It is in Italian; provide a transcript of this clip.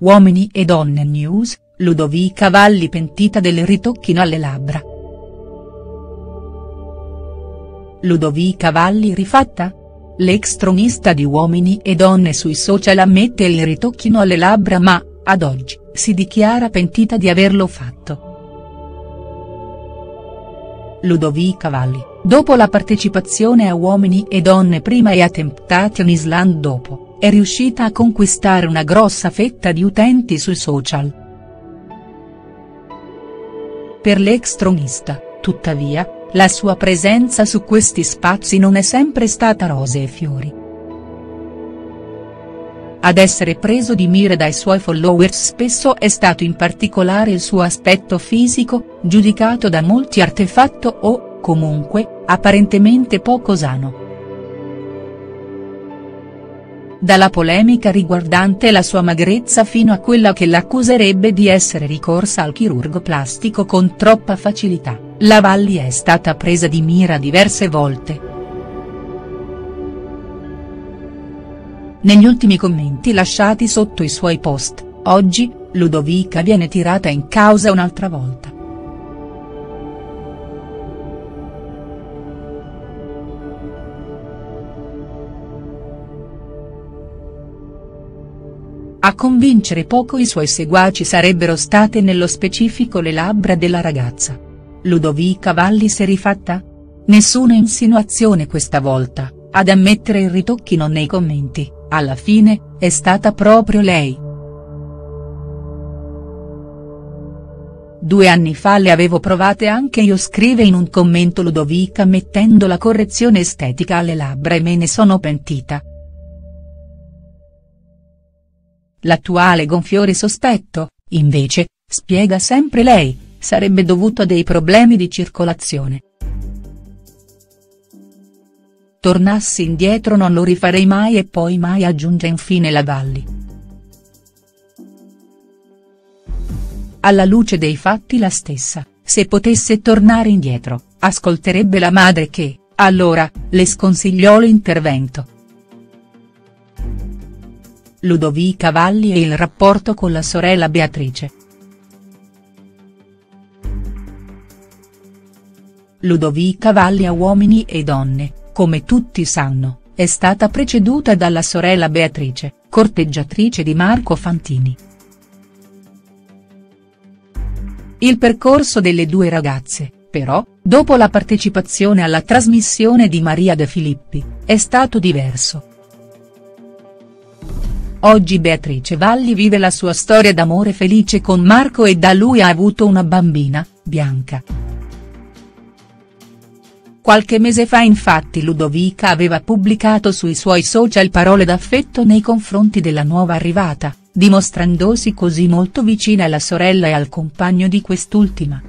Uomini e donne news, Ludovica Valli pentita del ritocchino alle labbra. Ludovica Valli rifatta? L'ex tronista di Uomini e Donne sui social ammette il ritocchino alle labbra ma, ad oggi, si dichiara pentita di averlo fatto. Ludovica Valli, dopo la partecipazione a Uomini e Donne prima e a Temptation Island dopo, è riuscita a conquistare una grossa fetta di utenti sui social. Per l'ex tronista, tuttavia, la sua presenza su questi spazi non è sempre stata rose e fiori. Ad essere preso di mira dai suoi followers spesso è stato in particolare il suo aspetto fisico, giudicato da molti artefatto o, comunque, apparentemente poco sano. Dalla polemica riguardante la sua magrezza fino a quella che l'accuserebbe di essere ricorsa al chirurgo plastico con troppa facilità, la Valli è stata presa di mira diverse volte. Negli ultimi commenti lasciati sotto i suoi post, oggi, Ludovica viene tirata in causa un'altra volta. A convincere poco i suoi seguaci sarebbero state nello specifico le labbra della ragazza. Ludovica Valli si è rifatta? Nessuna insinuazione questa volta, ad ammettere il ritocchino nei commenti. Alla fine, è stata proprio lei. Due anni fa le avevo provate anche io scrive in un commento Ludovica mettendo la correzione estetica alle labbra e me ne sono pentita. L'attuale gonfiore sospetto, invece, spiega sempre lei, sarebbe dovuto a dei problemi di circolazione. Tornassi indietro non lo rifarei mai e poi mai aggiunge infine la Valli. Alla luce dei fatti la stessa, se potesse tornare indietro, ascolterebbe la madre che, allora, le sconsigliò l'intervento. Ludovica Valli e il rapporto con la sorella Beatrice. Ludovica Valli a Uomini e Donne, come tutti sanno, è stata preceduta dalla sorella Beatrice, corteggiatrice di Marco Fantini. Il percorso delle due ragazze, però, dopo la partecipazione alla trasmissione di Maria De Filippi, è stato diverso. Oggi Beatrice Valli vive la sua storia d'amore felice con Marco e da lui ha avuto una bambina, Bianca. Qualche mese fa infatti Ludovica aveva pubblicato sui suoi social parole d'affetto nei confronti della nuova arrivata, dimostrandosi così molto vicina alla sorella e al compagno di quest'ultima.